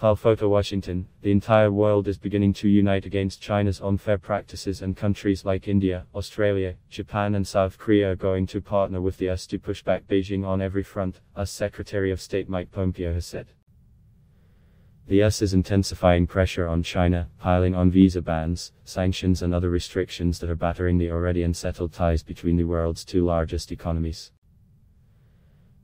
File photo Washington, the entire world is beginning to unite against China's unfair practices and countries like India, Australia, Japan and South Korea are going to partner with the US to push back Beijing on every front, as Secretary of State Mike Pompeo has said. The US is intensifying pressure on China, piling on visa bans, sanctions and other restrictions that are battering the already unsettled ties between the world's two largest economies.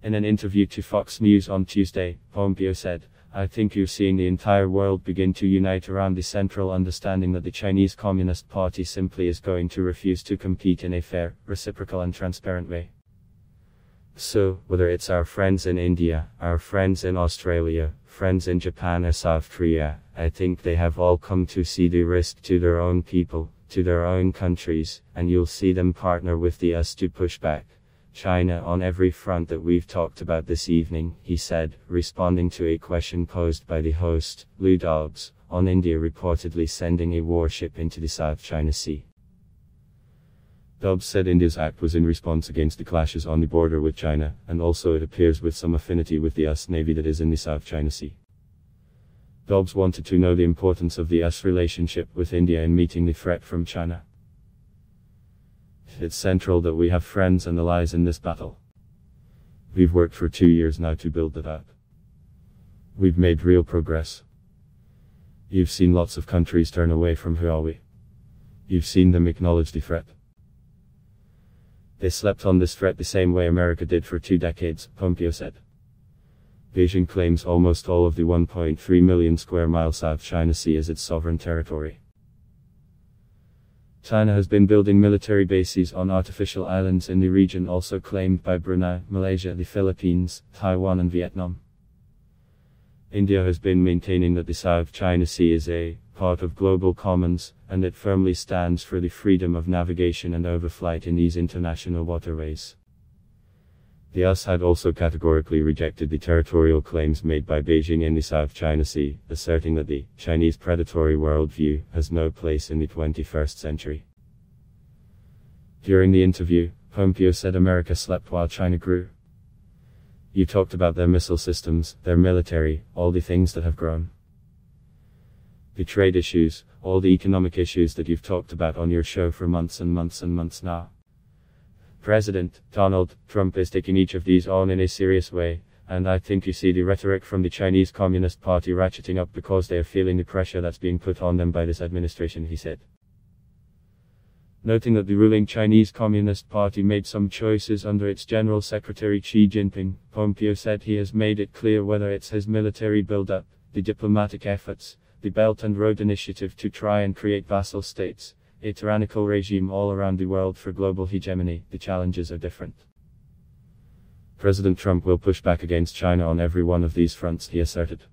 In an interview to Fox News on Tuesday, Pompeo said, I think you're seeing the entire world begin to unite around the central understanding that the Chinese Communist Party simply is going to refuse to compete in a fair, reciprocal, and transparent way. So, whether it's our friends in India, our friends in Australia, friends in Japan or South Korea, I think they have all come to see the risk to their own people, to their own countries, and you'll see them partner with the US to push back. China on every front that we've talked about this evening, he said, responding to a question posed by the host, Lou Dobbs, on India reportedly sending a warship into the South China Sea. Dobbs said India's act was in response against the clashes on the border with China, and also it appears with some affinity with the US Navy that is in the South China Sea. Dobbs wanted to know the importance of the US relationship with India in meeting the threat from China. It's central that we have friends and allies in this battle. We've worked for two years now to build that up. We've made real progress. You've seen lots of countries turn away from Huawei. You've seen them acknowledge the threat. They slept on this threat the same way America did for two decades, Pompeo said. Beijing claims almost all of the 1.3 million square mile South China Sea as its sovereign territory. China has been building military bases on artificial islands in the region also claimed by Brunei, Malaysia, the Philippines, Taiwan and Vietnam. India has been maintaining that the South China Sea is a part of global commons, and it firmly stands for the freedom of navigation and overflight in these international waterways. The US had also categorically rejected the territorial claims made by Beijing in the South China Sea, asserting that the Chinese predatory worldview has no place in the 21st century. During the interview, Pompeo said America slept while China grew. You talked about their missile systems, their military, all the things that have grown. The trade issues, all the economic issues that you've talked about on your show for months and months and months now. President Donald Trump is taking each of these on in a serious way, and I think you see the rhetoric from the Chinese Communist Party ratcheting up because they are feeling the pressure that's being put on them by this administration, he said. Noting that the ruling Chinese Communist Party made some choices under its General Secretary Xi Jinping, Pompeo said he has made it clear whether it's his military buildup, the diplomatic efforts, the Belt and Road Initiative to try and create vassal states, a tyrannical regime all around the world for global hegemony, the challenges are different. President Trump will push back against China on every one of these fronts, he asserted.